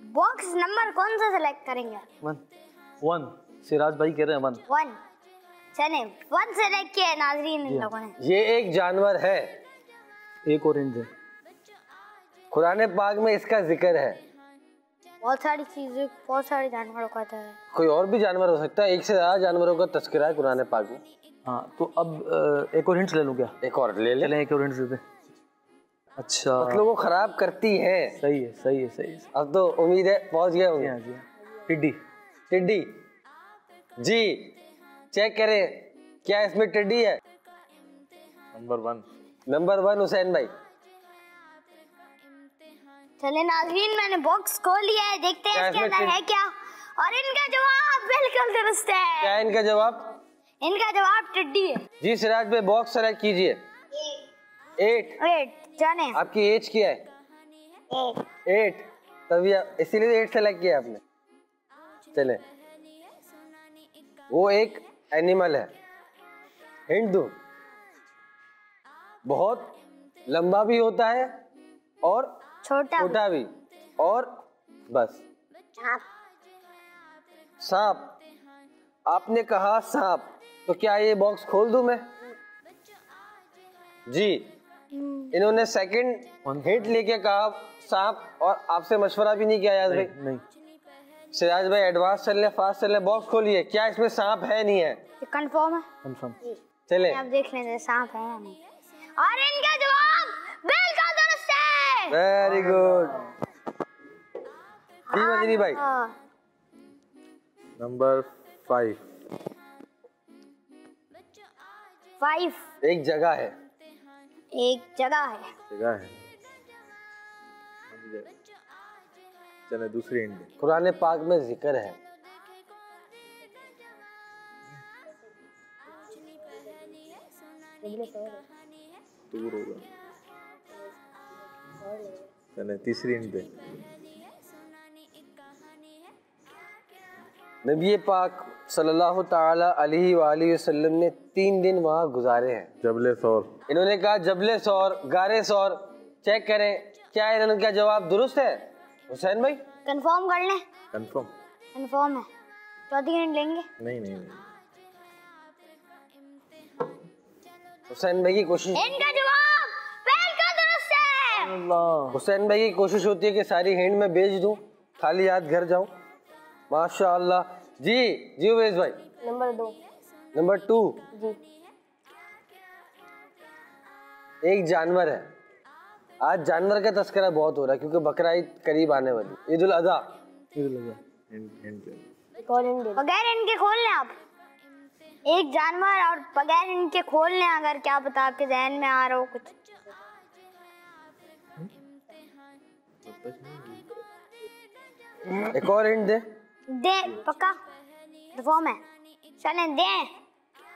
Speaker 3: बॉक्स नंबर कौन सा सिलेक्ट करेंगे?
Speaker 5: वन वन सिराज भाई कह रहे हैं वन
Speaker 3: वन चले वन सिलेक्ट किया है नाजरीन इन लोगों ने।
Speaker 2: ये एक जानवर है।
Speaker 5: एक और दे
Speaker 2: कुरान पाक में इसका ज़िक्र है।
Speaker 3: बहुत सारी चीज़ें बहुत सारे जानवरों का था
Speaker 2: कोई और भी जानवर हो सकता है? एक से ज़्यादा जानवरों का तस्करा है कुरान पाक में।
Speaker 5: हाँ तो अब एक और हिंट ले लूँ क्या?
Speaker 2: एक और ले ले।
Speaker 5: चलें एक और हिंट दे। अच्छा।
Speaker 2: मतलब वो खराब करती है।
Speaker 5: सही है सही है सही है।
Speaker 2: अब तो उम्मीद है पहुँच गए
Speaker 5: जी
Speaker 2: होंगे
Speaker 5: हाँ जी हाँ। टिड्डी।
Speaker 2: टिड्डी। जी चेक करें क्या इसमें टिड्डी है?
Speaker 4: Number one.
Speaker 2: Number one Hussain भाई।
Speaker 3: चले नाजरीन मैंने बॉक्स खोल लिया है देखते हैं इसके अंदर है क्या। और इनका जवाब बिल्कुल दुरुस्त है।
Speaker 2: क्या इनका जवाब?
Speaker 3: इनका जवाब टिड्डी है।
Speaker 2: जी सिराज भाई बॉक्स सेलेक्ट कीजिए। एट
Speaker 3: वेट जाने।
Speaker 2: आपकी एज क्या है? एट तभी इसीलिए एट सेलेक्ट किया आपने। चले। वो एक एनिमल है। हिंट दो। बहुत लंबा भी होता है और
Speaker 3: छोटा
Speaker 2: छोटा भी। और बस। सांप। आपने कहा सांप। तो क्या ये बॉक्स खोल दूँ मैं? जी। इन्होंने सेकंड हिट लेके कहा सांप और आपसे मशवरा भी नहीं किया याद भाई।
Speaker 5: नहीं
Speaker 2: सिराज भाई एडवांस चल रहे फास्ट चल रहे बॉक्स खोलिए। क्या इसमें सांप है नहीं है?
Speaker 3: कंफर्म है।
Speaker 5: कंफर्म
Speaker 2: चले।
Speaker 3: आप देख लेंगे सांप है या नहीं। और इनका जवाब बिल्कुल दुरुस्त है
Speaker 2: वेरी गुड जी मदनी भाई।
Speaker 4: नंबर फाइव
Speaker 3: फाइव
Speaker 2: एक जगह है।
Speaker 3: एक जगह है।
Speaker 4: जगह है। चले दूसरी इंड
Speaker 2: कुरान पाक में ज़िक्र है।
Speaker 4: दूर होगा। चले तीसरी इंड
Speaker 2: नबी पाक सल्लल्लाहु ताला अलैहि वसल्लम ने तीन दिन वहाँ गुजारे हैं।
Speaker 4: जबले सौर।
Speaker 2: इन्होंने कहा जबले सौर गारे सौर चेक करें क्या इन्होंने क्या जवाब दुरुस्त है। हुसैन भाई?
Speaker 3: कंफर्म कर लें।
Speaker 4: कंफर्म
Speaker 3: कंफर्म है। चौथी हिंट लेंगे।
Speaker 4: नहीं नहीं नहीं।
Speaker 2: हुसैन भाई की कोशिश
Speaker 3: इनका जवाब बिल्कुल दुरुस्त है।
Speaker 5: अल्लाह।
Speaker 2: हुसैन भाई की कोशिश होती है कि सारी हैंड में बेच दूँ खाली हाथ घर जाऊँ। माशाल्लाह। जी जी उवैस भाई।
Speaker 6: नंबर दो।
Speaker 2: Number two.
Speaker 6: जी।
Speaker 2: एक जानवर है। आज जानवर का तस्करा बहुत हो रहा है क्योंकि बकरा ईद करीब आने वाली ईद उल अजहा।
Speaker 4: हिंट हिंट पे
Speaker 6: एक और हिंट दे दो।
Speaker 3: बगैर इनके खोल लें आप। एक जानवर और बगैर इनके खोल लें अगर क्या पता आपके जहन में आ रहा हो कुछ।
Speaker 2: एक और हिंट दे।
Speaker 3: दे पक्का? फॉर्म है चलें दें।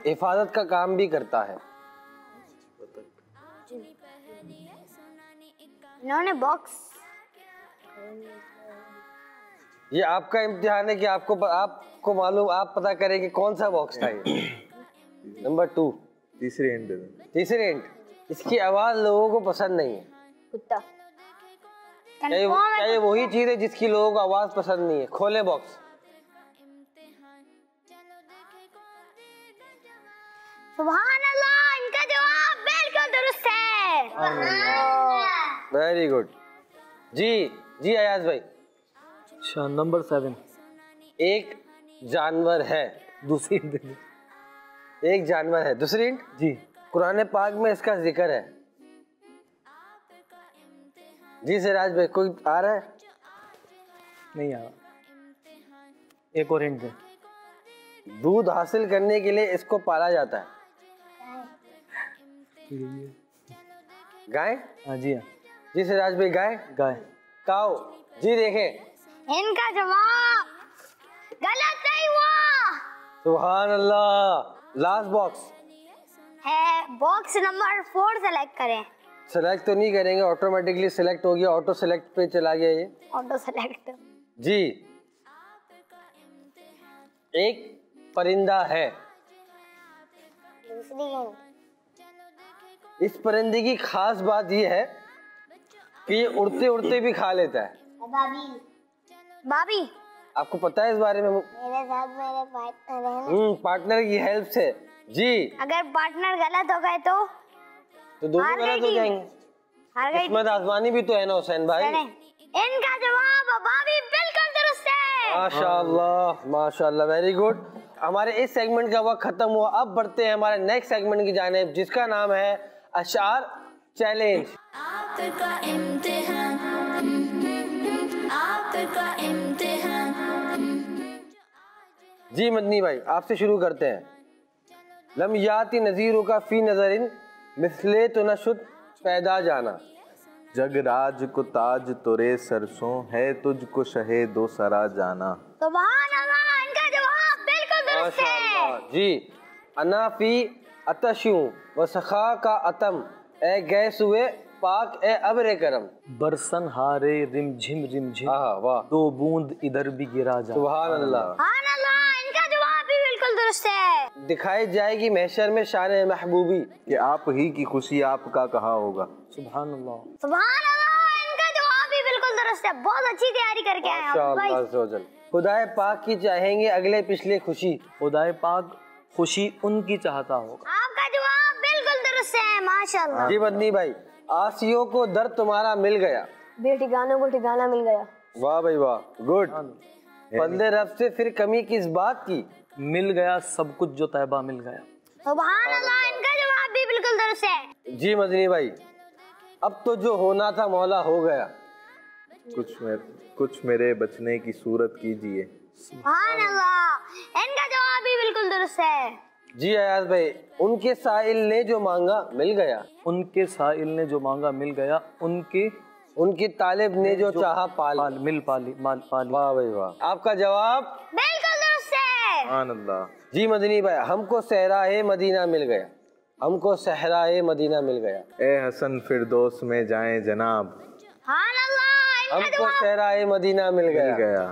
Speaker 2: हिफाजत का काम भी करता है।
Speaker 3: इन्होंने बॉक्स
Speaker 2: ये आपका इम्तिहान है कि आपको आपको मालूम आप पता करें कि कौन सा बॉक्स था ये। नंबर टू
Speaker 4: तीसरी दे दो
Speaker 2: तीसरी हिंट इसकी आवाज़ लोगों को पसंद नहीं है।
Speaker 6: कुत्ता।
Speaker 2: क्या ये, वही चीज़ है जिसकी लोगों को आवाज़ पसंद नहीं है? खोले बॉक्स
Speaker 3: सुभान अल्लाह इनका जवाब बिल्कुल दुरुस्त है।
Speaker 2: वेरी गुड जी जी अयाज भाई।
Speaker 5: अच्छा नंबर सेवन
Speaker 2: एक जानवर है।
Speaker 5: दूसरी
Speaker 2: एक जानवर है। दूसरी हिंट
Speaker 5: जी।
Speaker 2: कुरान पाक में इसका ज़िक्र है। जी सिराज भाई कोई आ रहा है?
Speaker 5: नहीं आ रहा। एक और हिंट दे।
Speaker 2: दूध हासिल करने के लिए इसको पाला जाता है। गाय?
Speaker 5: हाँ जी हाँ।
Speaker 2: जी सिराज भाई गाय?
Speaker 5: गाय।
Speaker 2: काओ? जी देखें।
Speaker 3: इनका जवाब गलत नहीं हुआ।
Speaker 2: सुभान अल्लाह लास्ट बॉक्स
Speaker 3: है बॉक्स नंबर फोर सेलेक्ट करें।
Speaker 2: सेलेक्ट तो नहीं करेंगे ऑटोमेटिकली सिलेक्ट हो गया ऑटो सेलेक्ट पे चला गया ये।
Speaker 3: ऑटो सेलेक्ट
Speaker 2: जी। एक परिंदा है।
Speaker 3: दूसरी
Speaker 2: इस परिंदे की खास बात यह है कि ये उड़ते उड़ते भी खा लेता है।
Speaker 3: भाभी।
Speaker 2: आपको पता है इस बारे में?
Speaker 3: मेरे साथ मेरे पार्टनर है।
Speaker 2: हम्म पार्टनर की हेल्प से। जी।
Speaker 3: अगर पार्टनर गलत हो गए तो?
Speaker 2: तो दोनों गलत हो जाएँगे। किस्मत आजमानी भी तो है ना हुसैन भाई।
Speaker 3: इनका जवाब भाभी बिल्कुल दुरुस्त है।
Speaker 2: माशाल्लाह माशाल्लाह वेरी गुड हमारे इस सेगमेंट का वक्त खत्म हुआ। अब बढ़ते हैं हमारे नेक्स्ट सेगमेंट की जानेब जिसका नाम है अशार चैलेंज।
Speaker 1: आपका इम्तिहान आपका इम्तिहान।
Speaker 2: जी मदनी भाई आपसे शुरू करते हैं। लमयाती नज़ीरों का फ़ी नजरिन मिसले तो नशुद पैदा जाना।
Speaker 4: जग राज को ताज तुरे सरसों है तुझको शहे दो सरा जाना।
Speaker 3: सुभान अल्लाह इनका जवाब बिल्कुल दुरुस्त है।
Speaker 2: जी। अनाफी अतशू व सखा का अतम ए गैस हुए पाक ए अब्र करम
Speaker 5: बरसन हारे रिम झिम रिम झिम।
Speaker 2: आहा वाह।
Speaker 5: दो बूंद इधर भी गिरा जा।
Speaker 2: सुभान अल्लाह
Speaker 3: सुभान अल्लाह इनका जवाब भी बिल्कुल दुरुस्त है।
Speaker 2: दिखाई जाएगी महशर में शान महबूबी
Speaker 4: कि आप ही की खुशी आपका कहा होगा।
Speaker 5: सुभान अल्लाह
Speaker 3: सुभान अल्लाह इनका जवाब भी बिल्कुल दुरुस्त है। बहुत अच्छी तैयारी करके आए हैं।
Speaker 2: खुदाए पाक की चाहेंगे अगले पिछले खुशी।
Speaker 5: खुदाए पाक खुशी उनकी चाहता होगा।
Speaker 3: आपका जवाब बिल्कुल दुरुस्त है माशाल्लाह।
Speaker 2: जी मदनी भाई आसियों को दर तुम्हारा मिल गया।
Speaker 6: बेठिकानों को ठिकाना मिल गया।
Speaker 2: वाह भाई वाह गुड बंदे रब से फिर कमी किस बात की?
Speaker 5: मिल गया सब कुछ जो तैबा मिल गया।
Speaker 3: इनका जवाब भी बिल्कुल दुरुस्त है।
Speaker 2: जी मदनी भाई अब तो जो होना था मौला हो गया।
Speaker 4: कुछ मेरे कुछ मेरे बचने की सूरत कीजिए।
Speaker 3: अल्लाह इनका जवाब भी बिल्कुल दुरुस्त है।
Speaker 2: जी अयाज भाई उनके साहिल ने जो मांगा मिल गया।
Speaker 5: उनके साहिल ने जो मांगा मिल गया। उनके
Speaker 2: उनकी तालिब ने जो जो चाहा पाल।
Speaker 5: पाल मिल पाली माल पाली।
Speaker 2: वाह भाई वाह। आपका जवाब?
Speaker 3: बिल्कुल दुरुस्त है।
Speaker 4: सुभान अल्लाह
Speaker 2: जी मदनी भाई हमको सहराए मदीना मिल गया। हमको सहराए मदीना मिल गया।
Speaker 4: ए हसन फिरदौस में जाए जनाब।
Speaker 3: सुभान अल्लाह इनका
Speaker 2: हमको सहराए मदीना मिल
Speaker 4: मिल
Speaker 2: गया।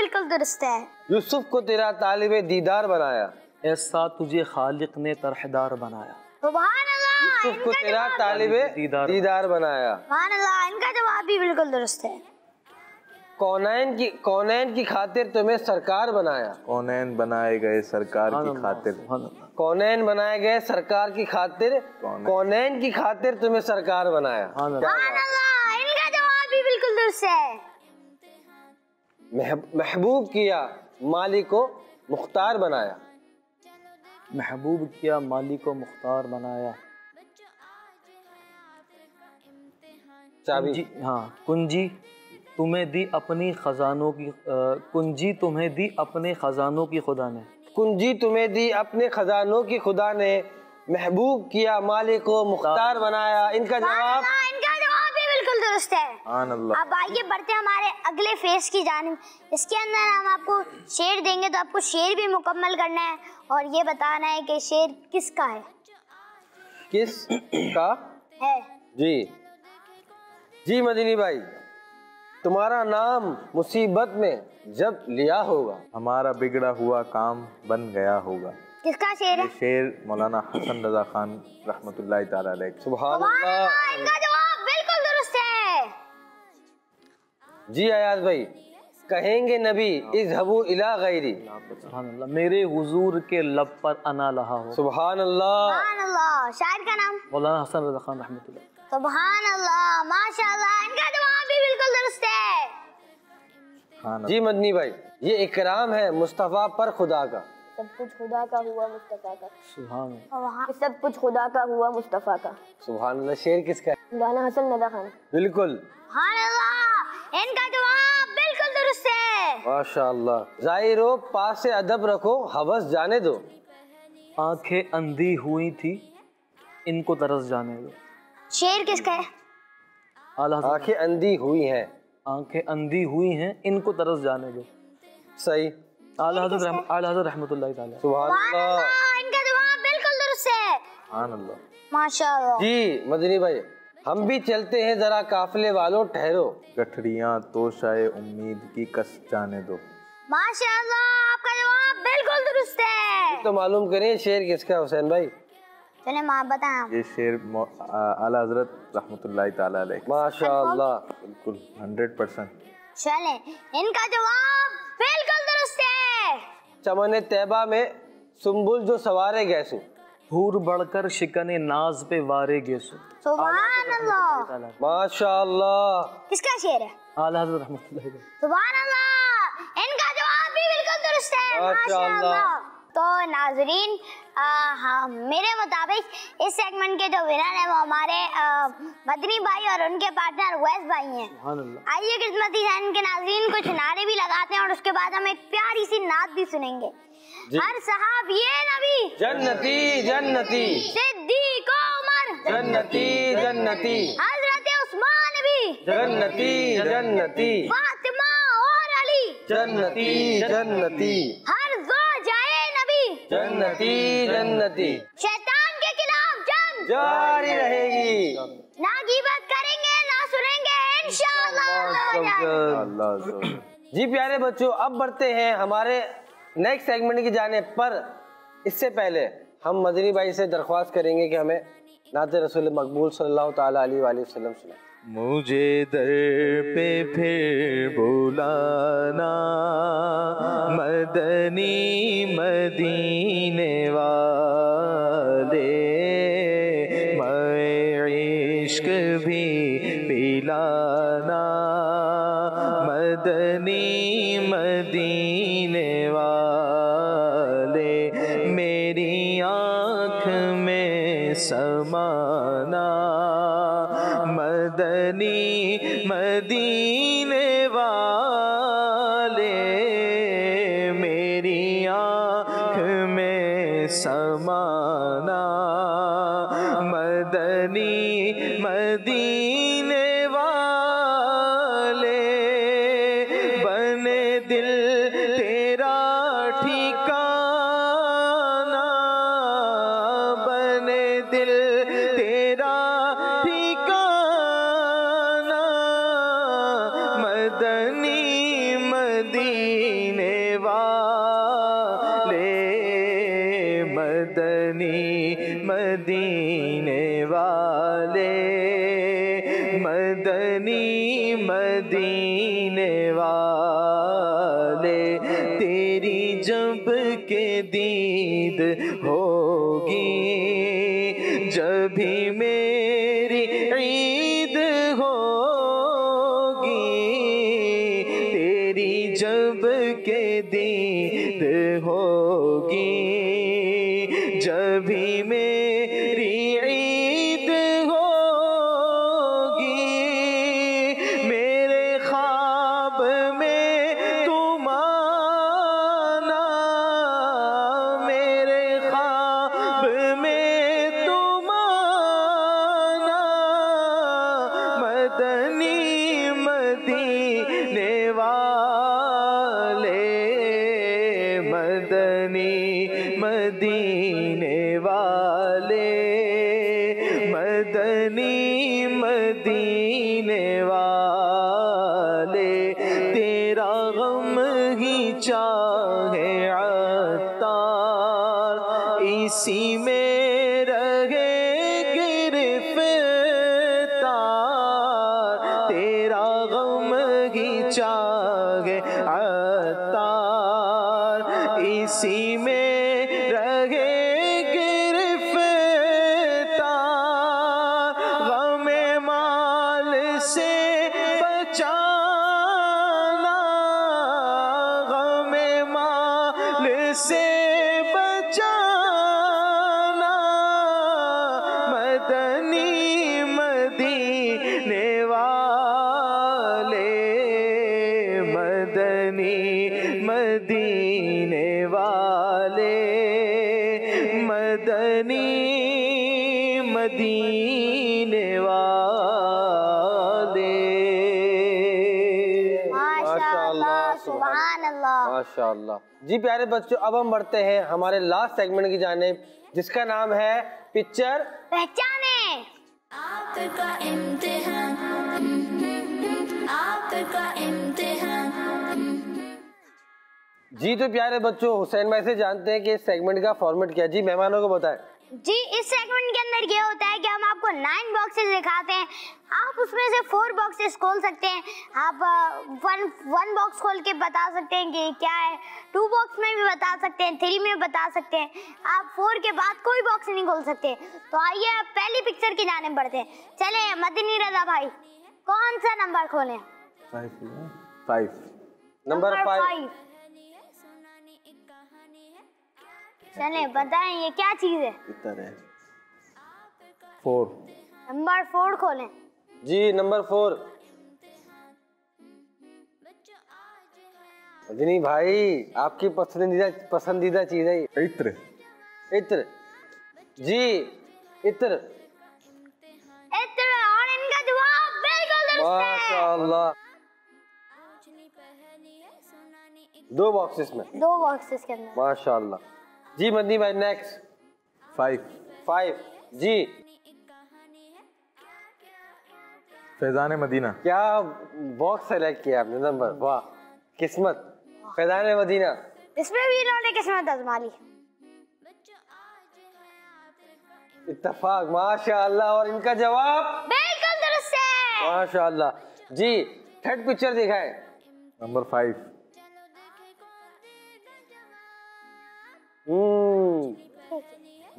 Speaker 3: बिल्कुल दुरुस्त है।
Speaker 2: यूसुफ को तेरा तालिब दीदार बनाया।
Speaker 5: ऐसा तुझे खालिक ने तरहदार बनाया।
Speaker 2: यूसुफ को तेरा
Speaker 3: जवाब
Speaker 2: तालिब
Speaker 5: दीदार
Speaker 2: दीदार बनाया।
Speaker 3: इनका जवाब भी बिल्कुल दुरुस्त है।
Speaker 2: कौनैन की कौनैन की खातिर तुम्हें सरकार बनाया।
Speaker 4: कौनैन बनाए गए सरकार की खातिर।
Speaker 2: कौनैन बनाए गए सरकार की खातिर
Speaker 4: कौनैन।
Speaker 2: की खातिर तुम्हें सरकार बनाया।
Speaker 3: इनका जवाब भी बिल्कुल दुरुस्त है।
Speaker 2: महबूब किया माली को मुख्तार बनाया।
Speaker 5: महबूब किया माली को मुख्तार बनाया।
Speaker 2: चाबी।
Speaker 5: कुंजी हाँ कुंजी तुम्हें दी अपनी खजानों की अ, कुंजी तुम्हें दी अपने खजानों की खुदा ने।
Speaker 2: कुंजी तुम्हें दी अपने खजानों की खुदा ने महबूब किया माली को मुख्तार बनाया। इनका जवाब
Speaker 3: अल्लाह इनका जवाब भी बिल्कुल दुरुस्त है। अब आइए बढ़ते हैं हमारे अगले फेस की जानिब। इसके अंदर हम आपको शेर देंगे तो आपको शेर भी मुकम्मल करना है और ये बताना है कि शेर किसका है।
Speaker 2: किस का
Speaker 3: है।
Speaker 2: जी। जी मदनी भाई तुम्हारा नाम मुसीबत में जब लिया होगा
Speaker 4: हमारा बिगड़ा हुआ काम बन गया होगा।
Speaker 3: किसका शेर है?
Speaker 4: शेर मौलाना हसन रजा खान रहमतुल्लाह ताला अलैह।
Speaker 2: सुभान अल्लाह
Speaker 3: इनका जवाब बिल्कुल
Speaker 2: जी अयाज भाई कहेंगे नबी इस हबू इला गैरी।
Speaker 5: मेरे हुजूर के लब पर अना लहा हो।
Speaker 2: सुभान अल्लाह
Speaker 3: सुभान अल्लाह शायर का नाम?
Speaker 5: मौलाना हसन रजा खान रहमतुल्लाह।
Speaker 3: सुभान अल्लाह माशाल्लाह इनका जवाब भी बिल्कुल दुरुस्त है।
Speaker 2: जी मदनी भाई ये इकराम है मुस्तफ़ा पर खुदा का।
Speaker 6: सब कुछ खुदा का हुआ मुस्तफ़ा का।
Speaker 5: सुभान अल्लाह।
Speaker 6: सब कुछ खुदा का हुआ मुस्तफ़ा का।
Speaker 2: सुभान अल्लाह शेर किसका है?
Speaker 6: मौलाना हसन नदा खान।
Speaker 2: बिल्कुल।
Speaker 3: सुभान अल्लाह इनका जवाब बिल्कुल दुरुस्त है।
Speaker 2: माशाअल्लाह जाहिरो पास से अदब रखो हवस जाने दो।
Speaker 5: आँखें अंधी हुई थी इनको तरस जाने दो।
Speaker 3: शेर किसका है?
Speaker 5: आला
Speaker 2: आँखें अंधी हुई हैं।
Speaker 5: आँखें अंधी हुई हैं इनको तरस जाने दो।
Speaker 2: सही।
Speaker 5: आला हज़रत रहम- आला हज़रत रहमतुल्लाह ताला।
Speaker 2: सुभान अल्लाह
Speaker 3: इनका जवाब बिल्कुल दुरुस्त है।
Speaker 4: सुभान अल्लाह।
Speaker 3: माशाल्लाह।
Speaker 2: जी मदनी भाई। हम भी चलते हैं जरा काफिले वालों ठहरो।
Speaker 4: गठरियाँ तो शाये उम्मीद की कस जाने दो।
Speaker 3: माशाल्लाह आपका जवाब बिल्कुल दुरुस्त है।
Speaker 2: तो मालूम करें शेर किसका है हुसैन भाई?
Speaker 3: चले माँ बताएँ
Speaker 4: ये शेर आला हज़रत रहमतुल्लाह ताला अलैह का। बिल्कुल हंड्रेड परसेंट।
Speaker 3: चले इनका जवाब बिल्कुल दुरुस्त है।
Speaker 2: चमन तैबा में सुम्बुल जो सवारे गैसू
Speaker 5: हूर बढ़कर शिकने नाज पे वारे गेसु।
Speaker 3: सुभान अल्लाह किसका शेर है?
Speaker 5: आला हज़रत रहमतुल्लाह
Speaker 3: अल्लाह इनका जवाब भी बिल्कुल दुरुस्त है।
Speaker 2: माशाअल्लाह
Speaker 3: तो नाजरीन आ, हाँ मेरे मुताबिक इस सेगमेंट के जो विनर है वो हमारे मदनी भाई और उनके पार्टनर वैस भाई हैं। आइए किस्मती जहन के नाजरीन कुछ नारे भी लगाते हैं और उसके बाद हम एक प्यारी सी नात भी सुनेंगे। हर साहब ये नबी।
Speaker 2: जन्नती जन्नती।
Speaker 3: सिद्दीक उमर
Speaker 2: जन्नती जन्नती।
Speaker 3: हज़रत उस्मान भी
Speaker 2: जन्नती जन्नती।
Speaker 3: फातिमा और अली।
Speaker 2: जन्नती जन्नती।
Speaker 3: हर जो जाए नबी।
Speaker 2: जन्नती जन्नती।
Speaker 3: शैतान के खिलाफ जंग।
Speaker 2: जारी रहेगी।
Speaker 3: ना गीबत करेंगे ना सुनेंगे इंशाअल्लाह।
Speaker 4: अल्लाह।
Speaker 2: जी प्यारे बच्चों अब बढ़ते हैं हमारे नेक्स्ट सेगमेंट की जाने पर इससे पहले हम मदनी भाई से दरख्वास्त करेंगे कि हमें नात रसूल मकबूल सल्लल्लाहु अलैहि वसल्लम सुना
Speaker 4: मुझे दर पे फिर बुलाना, मदनी मदीने वाले। समाना। मदनी मदीने।
Speaker 2: जी प्यारे बच्चों अब हम बढ़ते हैं हमारे लास्ट सेगमेंट की जाने जिसका नाम है पिक्चर
Speaker 3: पहचाने।
Speaker 1: आपका इम्तिहान। आपका इम्तिहान।
Speaker 2: जी तो प्यारे बच्चों हुसैन भाई से जानते हैं कि इस सेगमेंट का फॉर्मेट क्या है। जी मेहमानों को बताएँ।
Speaker 3: जी इस सेगमेंट के अंदर ये होता है कि हम आपको नाइन बॉक्सेस दिखाते हैं। आप उसमें से फोर बॉक्सेस खोल सकते हैं। आप वन वन बॉक्स खोल के बता सकते हैं कि क्या है। टू बॉक्स में भी बता सकते हैं थ्री में बता सकते हैं। आप फोर के बाद कोई बॉक्स नहीं खोल सकते। तो आइए आप पहली पिक्चर की जाने बढ़ते हैं। चले मदनी रजा भाई कौन सा नंबर खोलें?
Speaker 4: फाइव
Speaker 2: नंबर फाइव
Speaker 3: चले बताएँ ये क्या चीज़ है?
Speaker 4: इतना है फोर।
Speaker 3: नंबर फोर खोलें।
Speaker 2: जी नंबर फोर। मदनी भाई आपकी पसंदीदा पसंदीदा चीज़ है
Speaker 4: इत्र।
Speaker 2: इत्र। जी इत्र।
Speaker 3: इत्र और इनका जवाब बिल्कुल दुरुस्त है।
Speaker 2: माशाल्लाह। दो बॉक्सेस में।
Speaker 3: दो बॉक्सेस के अंदर।
Speaker 2: माशाल्लाह। जी मदनी भाई नेक्स्ट
Speaker 4: फाइव
Speaker 2: फाइव जी
Speaker 4: फैजान मदीना।
Speaker 2: क्या बॉक्स सेलेक्ट किया आपने? नंबर वाह. किस्मत. फैजान मदीना.
Speaker 3: इसमें भी इन्होंने किस्मत आजमा ली
Speaker 2: इत्तेफाक. माशाल्लाह. और इनका जवाब?
Speaker 3: बिल्कुल दुरुस्त है।
Speaker 2: माशाल्लाह. जी थर्ड पिक्चर दिखाएँ।
Speaker 4: नंबर फाइव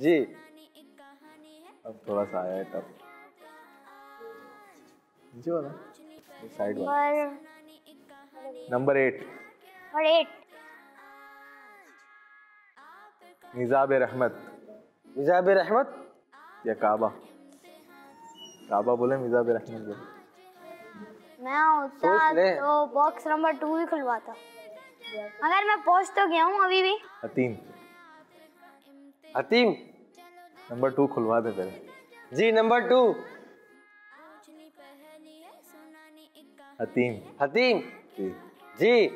Speaker 2: जी।
Speaker 4: अब थोड़ा सा आया है टफ नीचे वाला? साइड वाला। Number eight.
Speaker 3: और एट।
Speaker 4: निजाब रहमत।
Speaker 2: मिजाब रहमत?
Speaker 4: या काबा। काबा बोले मिजाब रहमत बोले।
Speaker 3: मैं होता तो बॉक्स नंबर टू ही खुलवाता। मगर मैं पहुँच तो गया हूँ अभी भी।
Speaker 4: हतीम
Speaker 2: हतीम
Speaker 4: नंबर टू खुलवा दे पहले।
Speaker 2: जी नंबर टू।
Speaker 4: हतीम
Speaker 2: हतीम
Speaker 4: जी।
Speaker 2: जी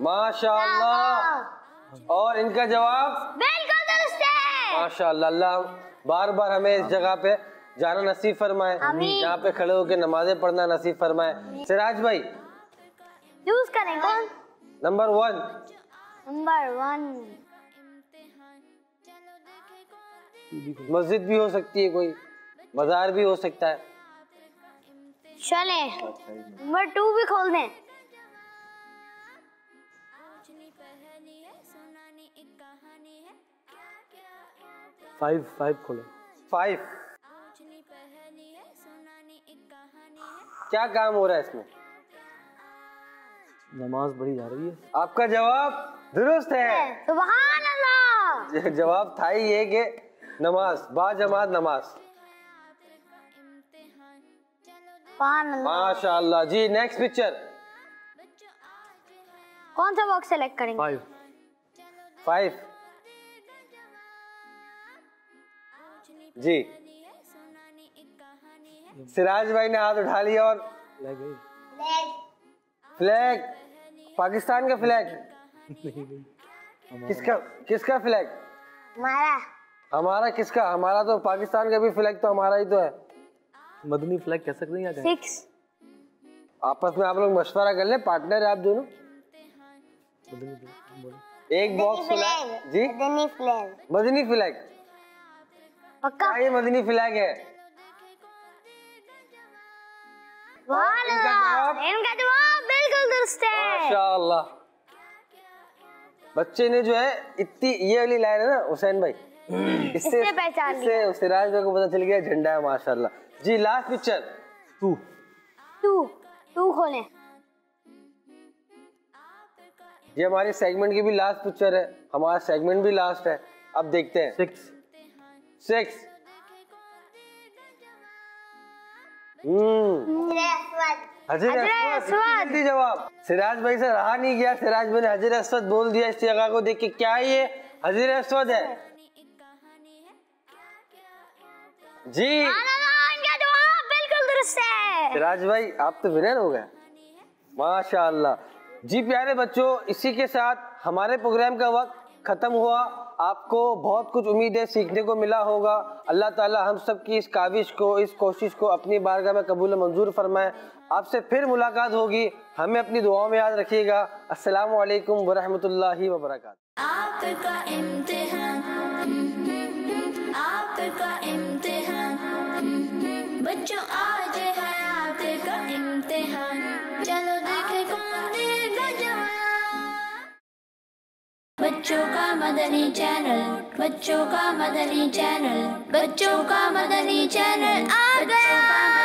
Speaker 2: माशाल्लाह। और इनका जवाब?
Speaker 3: बिल्कुल दुरुस्त है।
Speaker 2: माशाल्लाह। अल्लाह बार बार हमें इस जगह पे जाना नसीब फरमाए। यहाँ पे खड़े होकर नमाजें पढ़ना नसीब फरमाए। सिराज भाई।
Speaker 3: चूज़ करें कौन?
Speaker 2: Number one.
Speaker 3: Number one.
Speaker 2: मस्जिद भी हो सकती है कोई बाज़ार भी हो सकता है।
Speaker 3: चले नंबर टू भी खोल दें।
Speaker 5: फाइव फाइव खोलो।
Speaker 2: फाइव क्या काम हो रहा है इसमें?
Speaker 5: नमाज़ बढ़ी जा रही है।
Speaker 2: आपका जवाब दुरुस्त है। जवाब था ही ये कि नमाज़ बाजमात नमाज़। माशाल्लाह जी नेक्स्ट पिक्चर
Speaker 3: कौन सा बॉक्स सेलेक्ट करेंगे?
Speaker 5: फाइव
Speaker 2: फाइव जी। सिराज भाई ने हाथ उठा लिया और
Speaker 5: लग
Speaker 2: फ्लैग पाकिस्तान का फ्लैग किसका किसका फ्लैग
Speaker 3: हमारा।
Speaker 2: हमारा किसका? हमारा तो पाकिस्तान का भी फ्लैग तो हमारा ही तो है।
Speaker 5: मदनी फ्लैग कह सकते हैं
Speaker 3: सिक्स
Speaker 2: आपस में आप लोग मशवरा कर ले पार्टनर है आप दोनों।
Speaker 5: मदनी
Speaker 2: एक बॉक्स जी?
Speaker 3: मदनी फ्लैग
Speaker 2: मदनी फ्लैग
Speaker 3: पक्का?
Speaker 2: ये मदनी फ्लैग है? इनका जवाब
Speaker 3: बिल्कुल दुरुस्त है।
Speaker 2: माशाल्लाह। बच्चे ने जो है इतनी ये वाली लाइन है ना हुसैन भाई इससे
Speaker 3: इससे पहचान
Speaker 2: इससे सिराज भाई को पता चल गया झंडा है माशाल्लाह। जी last picture
Speaker 5: two
Speaker 3: two two खोलें।
Speaker 2: ये हमारे सेगमेंट की भी लास्ट पिक्चर है। हमारा सेगमेंट भी लास्ट है। अब देखते हैं।
Speaker 5: Six
Speaker 2: six hmm. हजर जवाब। सिराज भाई से रहा नहीं गया। सिराज भाई ने हजर असवद बोल दिया इस जगह को देख के क्या ये हजर असवद है? जी।
Speaker 3: सुबहान अल्लाह इनका जवाब बिल्कुल दुरुस्त है।
Speaker 2: सिराज भाई आप तो विनर हो गए। माशाल्लाह। जी प्यारे बच्चों इसी के साथ हमारे प्रोग्राम का वक्त खत्म हुआ। आपको बहुत कुछ उम्मीद है सीखने को मिला होगा। अल्लाह ताला हम सब की इस काविश को इस कोशिश को अपनी बारगाह में कबूल मंजूर फरमाए। आपसे फिर मुलाकात होगी। हमें अपनी दुआओं में याद रखिएगा। अस्सलाम वालेकुम वरहमतुल्लाहि वबरकातुहू।
Speaker 1: आपका इम्तिहान। बच्चों आज है आपका इम्तिहान। चलो देखे कौन देगा जवाब बच्चों का मदनी चैनल, बच्चों का मदनी चैनल, बच्चों का मदनी चैनल आ गया।